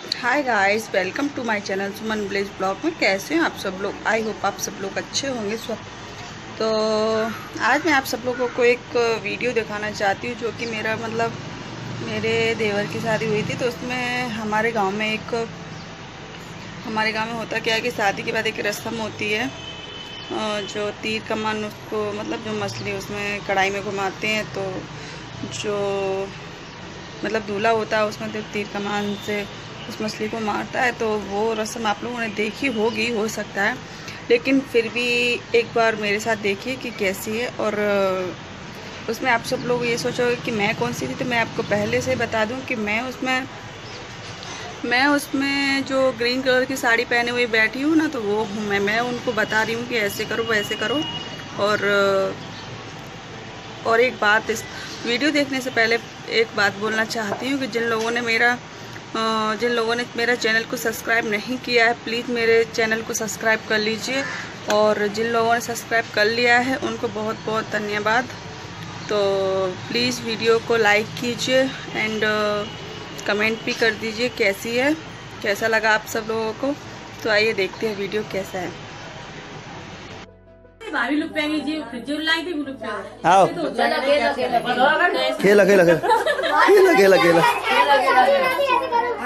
Hi guys welcome to my channel Suman blaze blog में। कैसे हैं आप सब लोग? आई होप आप सब लोग अच्छे होंगे। स्व तो आज मैं आप सब लोगों को एक वीडियो दिखाना चाहती हूँ, जो कि मेरा मतलब मेरे देवर की शादी हुई थी। तो उसमें हमारे गाँव में एक हमारे गाँव में होता क्या है कि शादी के बाद एक रस्म होती है जो तीर कमान उसको मतलब जो मछली उसमें कढ़ाई में घुमाते हैं तो जो मतलब दूल्हा होता है उसमें तो तीर कमान से उस मछली को मारता है तो वो रस्म आप लोगों ने देखी होगी, हो सकता है। लेकिन फिर भी एक बार मेरे साथ देखिए कि कैसी है, और उसमें आप सब लोग ये सोचोगे कि मैं कौन सी थी तो मैं आपको पहले से बता दूँ कि मैं उसमें मैं उसमें जो ग्रीन कलर की साड़ी पहने हुई बैठी हूँ ना तो वो हूँ मैं। मैं उनको बता रही हूँ कि ऐसे करो, वैसे करो। और और एक बात, इस वीडियो देखने से पहले एक बात बोलना चाहती हूँ कि जिन लोगों ने मेरा जिन लोगों ने मेरा चैनल को सब्सक्राइब नहीं किया है प्लीज़ मेरे चैनल को सब्सक्राइब कर लीजिए। और जिन लोगों ने सब्सक्राइब कर लिया है उनको बहुत बहुत धन्यवाद। तो प्लीज़ वीडियो को लाइक कीजिए एंड कमेंट भी कर दीजिए कैसी है कैसा लगा आप सब लोगों को। तो आइए देखते हैं वीडियो कैसा है। आओ। खेला खेला खेला खेला खेला खेला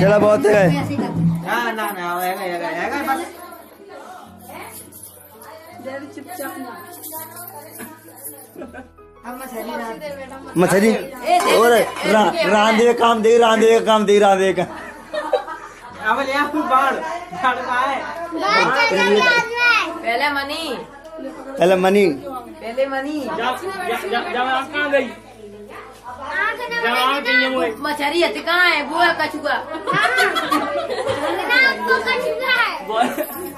चला बहुत है। ना ना ना आएगा आएगा आएगा बस मछली और रांधे का काम दे रांधे का। काम दे रांधे का पहले मनी। पहले मनी पहले मनी कहाँ गई है मछरी है कहाँ है वो है कछुआ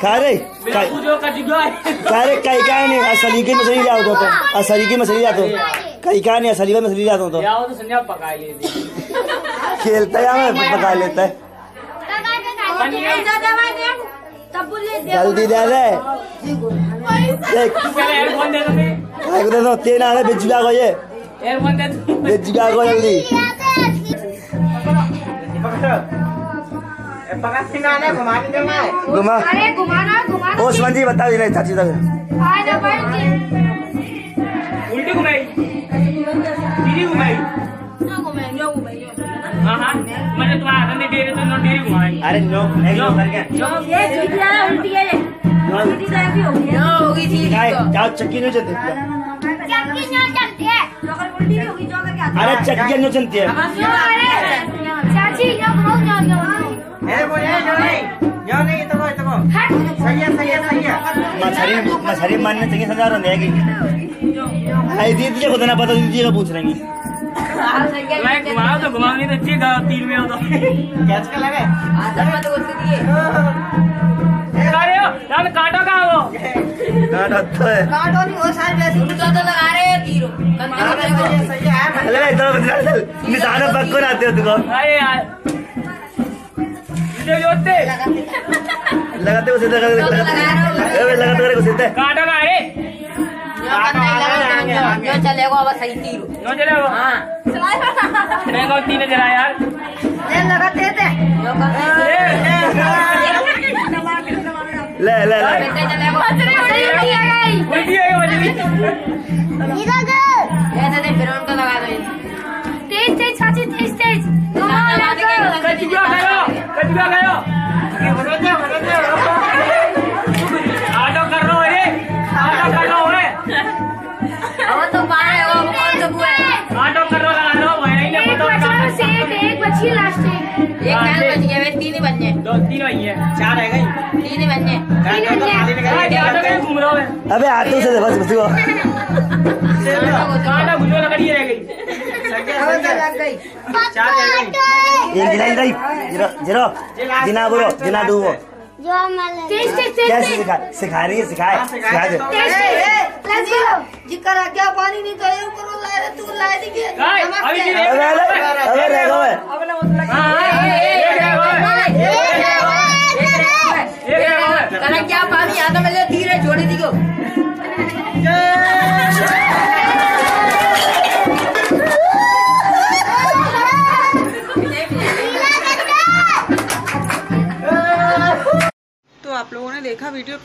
खा रे बिल्कुल जो का जुगा है खा रे कई का नहीं असली की मछली लाओ तो असली की मछली ला तो कई का नहीं असली की मछली ला तो तो संध्या पका लेती खेलता है पका लेता है जल्दी दे देख एयरफोन दे दो दे दो तीन आने बेच जा को ये। एयरफोन दे दो। बेच जा को जल्दी। घुमा देना है। घुमा। अरे घुमाना घुमाना। ओ सुमन जी बता दे चाची तक। भाई उल्टी घुमाई। सीधी घुमाई। जाओ चक्की नहीं चलती। ना है अरे चक्की नहीं चलती है। अरे है है। है। मछली मछली मारने चाहिए समझा रहा है आई दीदी को देना पता दीदी का पूछ रही मैं घुमाओ तो घुमाओ नहीं तो ठीक है। तीन में हो तो कैच का लगे अरे यार काटो कहाँ वो ना तो है लगा रहे तीरो सही है। अरे चल निशाना पक्को आते हो तुमको अरे यार लगाते हो सीधे। लगाते लगाते लगाते करे को सीधे काटो जो चलेगा। अब सही तीरो। नो चले वो हाँ। मैं कौन तीन जरा यार। ले लगा दे दे। ले ले ले। उल्टी है वो जल्दी ऐसे दे फिर उनको लगा दो। चार है गई। तीन ही तीन बचे ऑटो में घूम रहा है अबे हाथों से दे बस बस कांटा लकड़ी रह गई। चार रह गई। एक गिलाई गिलाई ज़ीरो ज़ीरो जिना बोलो जिना टेस्ट कैसे सिखा सिखा रही है सिखाए सिखा दे। लेट्स गो जिकर पानी नहीं तो ये करो लाए तू लाए दी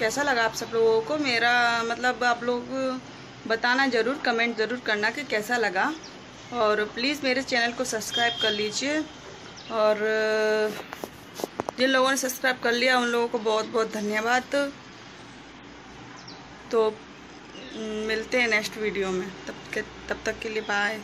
कैसा लगा आप सब लोगों को। मेरा मतलब आप लोग बताना ज़रूर कमेंट ज़रूर करना कि कैसा लगा। और प्लीज़ मेरे चैनल को सब्सक्राइब कर लीजिए। और जिन लोगों ने सब्सक्राइब कर लिया, उन लोगों को बहुत बहुत धन्यवाद। तो मिलते हैं नेक्स्ट वीडियो में। तब के, तब तक के लिए बाय